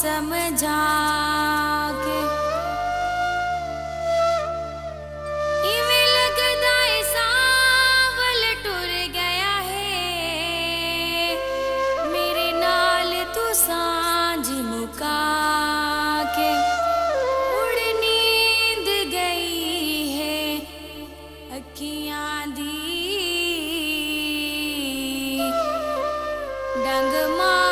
समझा के टुर गया है। मेरे नाल तू साँझ उड़ नींद गई है अखियाँ दी। डंग मारन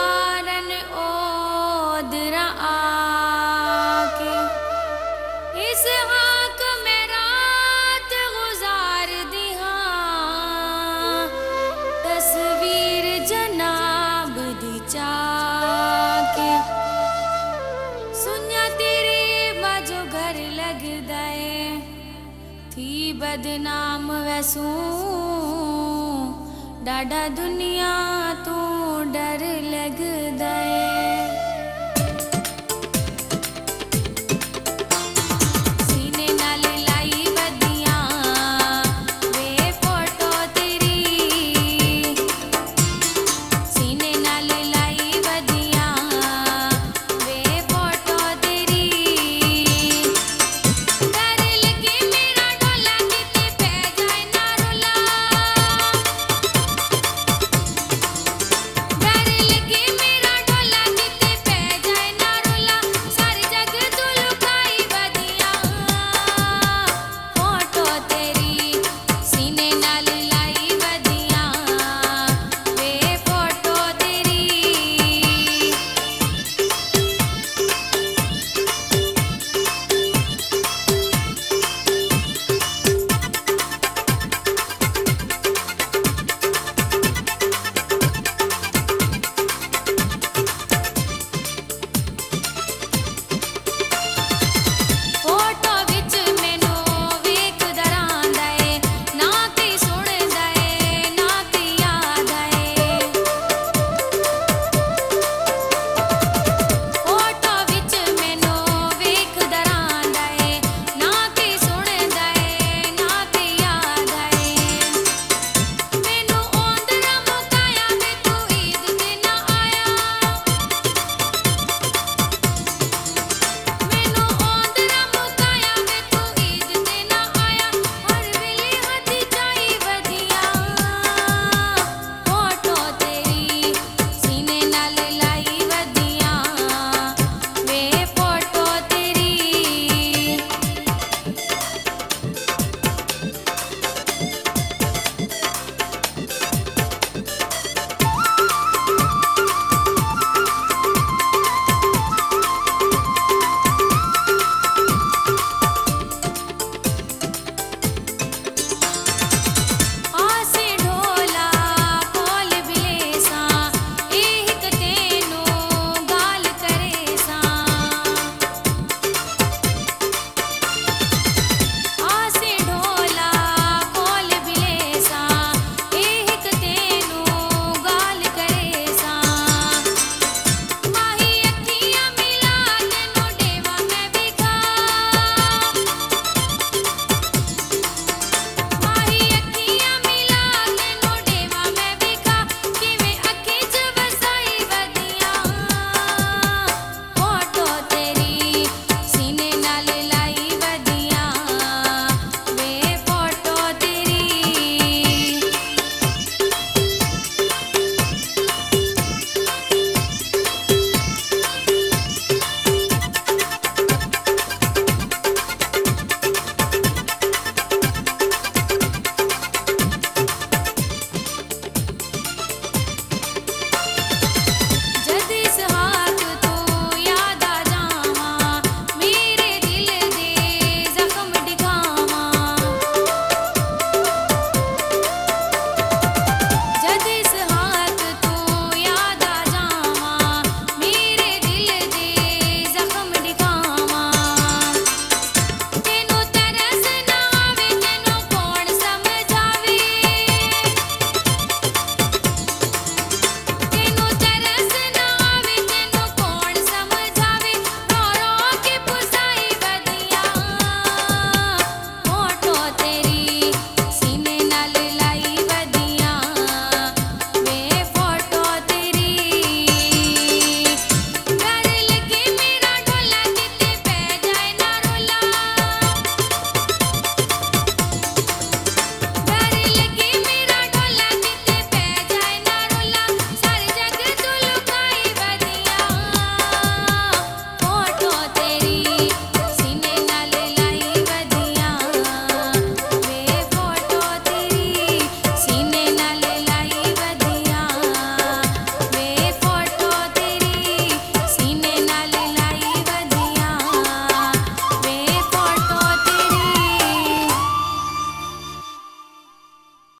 थी बदनाम वैसू। डाडा दुनिया तू डर लग दए।